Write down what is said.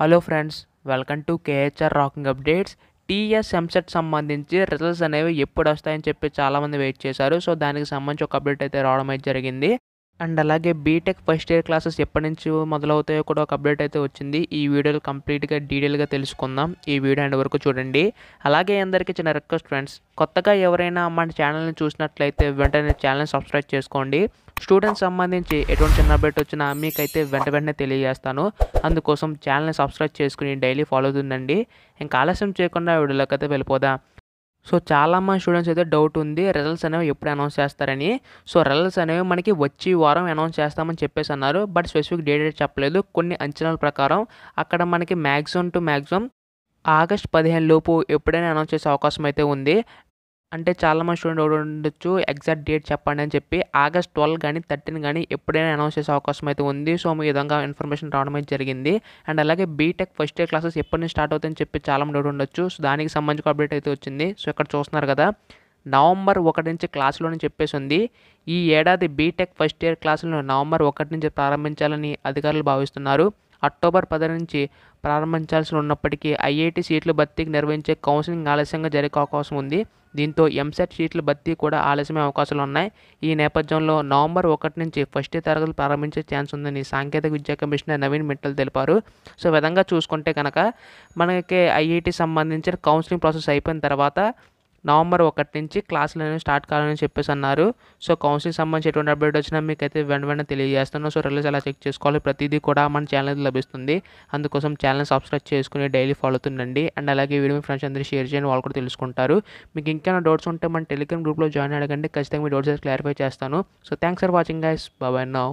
Hello friends welcome to KHR rocking updates. TS EAMCET సంబంధించి results అనేవి ఎప్పుడు వస్తాయని చెప్పి చాలామంది వెయిట్ చేశారు. సో దానికి సంబంధించి ఒక అప్డేట్ అయితే రావడం అయితే జరిగింది. అండ్ అలాగే బీటెక్ ఫస్ట్ ఇయర్ క్లాసెస్ ఎప్పటి నుంచి మొదలవుతాయో కూడా ఒక అప్డేట్ అయితే వచ్చింది. ఈ వీడియోలో కంప్లీట్గా డీటెయిల్గా తెలుసుకుందాం. ఈ వీడియో అండ్ వరకు చూడండి. అలాగే అందరికీ చిన్న రిక్వెస్ట్ ఫ్రెండ్స్ కొత్తగా ఎవరైనా మన ఛానల్ని చూసినట్లయితే వెంటనే ఛానల్ని సబ్స్క్రైబ్ చేసుకోండి. స్టూడెంట్స్ సంబంధించి ఎటువంటి చిన్న అప్డేట్ వచ్చినా మీకైతే వెంట వెంటనే తెలియజేస్తాను. అందుకోసం ఛానల్ని సబ్స్క్రైబ్ చేసుకుని డైలీ ఫాలో అవుతుందండి ఇంకా ఆలస్యం చేయకుండా వీడియోలోకి అయితే వెళ్ళిపోదాం. సో చాలామంది స్టూడెంట్స్ అయితే డౌట్ ఉంది రిజల్ట్స్ అనేవి ఎప్పుడు అనౌన్స్ చేస్తారని. సో రిజల్ట్స్ అనేవి మనకి వచ్చి వారం అనౌన్స్ చేస్తామని చెప్పేసి అన్నారు. బట్ స్పెసిఫిక్ డేట్ అయితే చెప్పలేదు. కొన్ని అంచనాల ప్రకారం అక్కడ మనకి మ్యాక్సిమం టు మ్యాక్సిమం ఆగస్ట్ పదిహేను లోపు ఎప్పుడైనా అనౌన్స్ చేసే అవకాశం అయితే ఉంది. అంటే చాలామంది స్టూడెంట్ ఉండొచ్చు ఎగ్జాక్ట్ డేట్ చెప్పండి అని చెప్పి ఆగస్ట్ ట్వెల్వ్ కానీ థర్టీన్ కానీ ఎప్పుడైనా అనౌన్స్ చేసే అవకాశం అయితే ఉంది. సో మీ విధంగా ఇన్ఫర్మేషన్ రావడం అయితే జరిగింది. అండ్ అలాగే బీటెక్ ఫస్ట్ ఇయర్ క్లాసెస్ ఎప్పటి నుంచి స్టార్ట్ అవుతాయని చెప్పి చాలా ఉండొచ్చు. సో దానికి సంబంధించిన అప్డేట్ అయితే వచ్చింది. సో ఇక్కడ చూస్తున్నారు కదా నవంబర్ ఒకటి నుంచి క్లాసులోని చెప్పేసి ఉంది. ఈ ఏడాది బీటెక్ ఫస్ట్ ఇయర్ క్లాసులను నవంబర్ ఒకటి నుంచి ప్రారంభించాలని అధికారులు భావిస్తున్నారు. అక్టోబర్ పది నుంచి ప్రారంభించాల్సి ఉన్నప్పటికీ ఐఐటి సీట్లు భర్తీకి నిర్వహించే కౌన్సిలింగ్ ఆలస్యంగా జరిగే అవకాశం ఉంది. దీంతో ఎంసెట్ సీట్ల భర్తీ కూడా ఆలస్యమే అవకాశాలు ఉన్నాయి. ఈ నేపథ్యంలో నవంబర్ ఒకటి నుంచి ఫస్ట్ తరగతులు ప్రారంభించే ఛాన్స్ ఉందని సాంకేతిక విద్యా కమిషనర్ నవీన్ మిట్టల్ తెలిపారు. సో విధంగా చూసుకుంటే కనుక మనకి ఐఐటి సంబంధించిన కౌన్సిలింగ్ ప్రాసెస్ అయిపోయిన తర్వాత నవంబర్ ఒకటి నుంచి క్లాసులు అనేవి స్టార్ట్ కావాలని చెప్పేసి అన్నారు. సో కౌన్సిలింగ్ సంబంధించి ఎటువంటి అప్డేట్ వచ్చినా మీకు అయితే వెంట వెంటనే తెలియజేస్తాను సో రిలీజ్ ఎలా చెక్ చేసుకోవాలి. ప్రతిదీ కూడా మన ఛానల్ లభిస్తుంది. అందుకోసం ఛానల్ సబ్స్క్రైబ్ చేసుకుని డైలీ ఫాలో అవుతుండండి. అండ్ అలాగే వీడియో మీ ఫ్రెండ్స్ అందరూ షేర్ చేయండి. వాళ్ళు కూడా తెలుసుకుంటారు. మీకు ఇంకేమైనా డౌట్స్ ఉంటే మన టెలిగ్రామ్ గ్రూప్లో జాయిన్ అడగండి ఖచ్చితంగా మీ డౌట్స్ క్లారిఫై చేస్తాను. So thanks for watching guys bye bye now.